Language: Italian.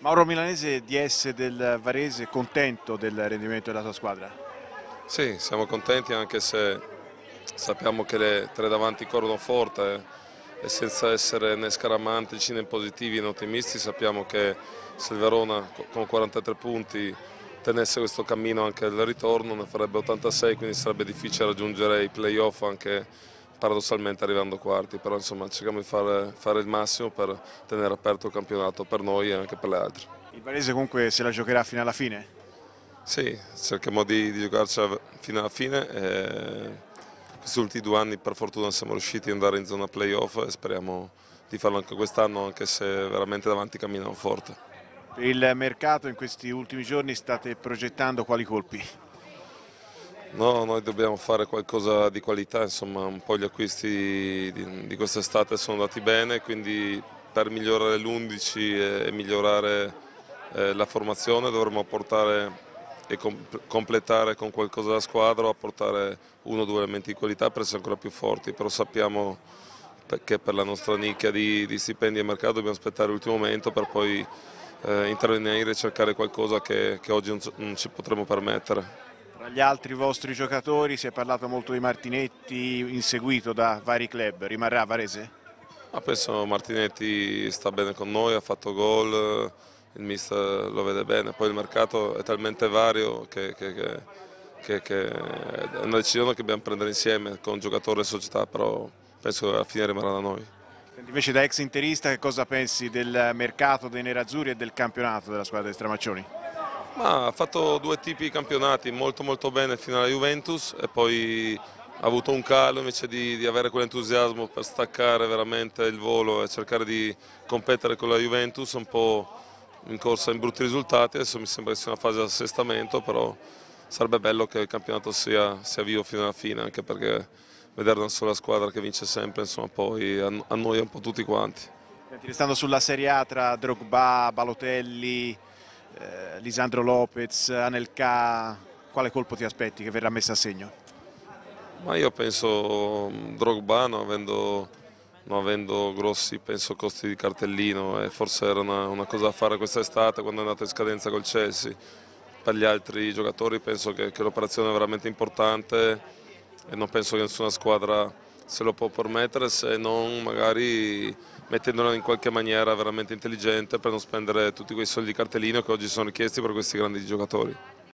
Mauro Milanese DS del Varese, contento del rendimento della tua squadra? Sì, siamo contenti anche se sappiamo che le tre davanti corrono forte e senza essere né scaramantici né positivi né ottimisti sappiamo che se il Verona con 43 punti tenesse questo cammino anche al ritorno ne farebbe 86 quindi sarebbe difficile raggiungere i playoff anche paradossalmente arrivando quarti, però insomma cerchiamo di fare, fare, il massimo per tenere aperto il campionato per noi e anche per le altre. Il Varese comunque se la giocherà fino alla fine? Sì, cerchiamo di, di giocarcela fino alla fine. E questi ultimi due anni per fortuna siamo riusciti ad andare in zona playoff e speriamo di farlo anche quest'anno, anche se veramente davanti camminano forte. Per il mercato in questi ultimi giorni state progettando quali colpi? No, noi dobbiamo fare qualcosa di qualità, insomma un po' gli acquisti di, di quest'estate sono andati bene, quindi per migliorare l'11 e migliorare eh, la formazione dovremmo portare e completare con qualcosa la squadra apportare uno o due elementi di qualità per essere ancora più forti, però sappiamo che per la nostra nicchia di, di stipendi e mercato dobbiamo aspettare l'ultimo momento per poi eh, intervenire e cercare qualcosa che, che oggi non, non ci potremo permettere. Tra gli altri vostri giocatori si è parlato molto di Martinetti, inseguito da vari club, rimarrà a Varese? Ah, penso Martinetti sta bene con noi, ha fatto gol, il mister lo vede bene, poi il mercato è talmente vario che, che, che, che è una decisione che dobbiamo prendere insieme con giocatori e società, però penso che alla fine rimarrà da noi. Invece da ex interista che cosa pensi del mercato dei nerazzurri e del campionato della squadra di Stramaccioni? Ma ha fatto due tipi di campionati molto molto bene fino alla Juventus e poi ha avuto un calo invece di, di avere quell'entusiasmo per staccare veramente il volo e cercare di competere con la Juventus un po' in corsa in brutti risultati, adesso mi sembra che sia una fase di assestamento però sarebbe bello che il campionato sia, sia vivo fino alla fine anche perché vedere una sola squadra che vince sempre insomma poi annoia un po' tutti quanti. Restando sulla Serie A tra Drogba, Balotelli, eh, Lisandro Lopez, Anelka, quale colpo ti aspetti che verrà messo a segno? Ma io penso mm, Drogba, non avendo, non avendo grossi penso, costi di cartellino e forse era una, una cosa da fare quest'estate quando è andata in scadenza col Chelsea. Per gli altri giocatori penso che, che l'operazione è veramente importante e non penso che nessuna squadra se lo può permettere se non magari mettendola in qualche maniera veramente intelligente per non spendere tutti quei soldi di cartellino che oggi sono richiesti per questi grandi giocatori.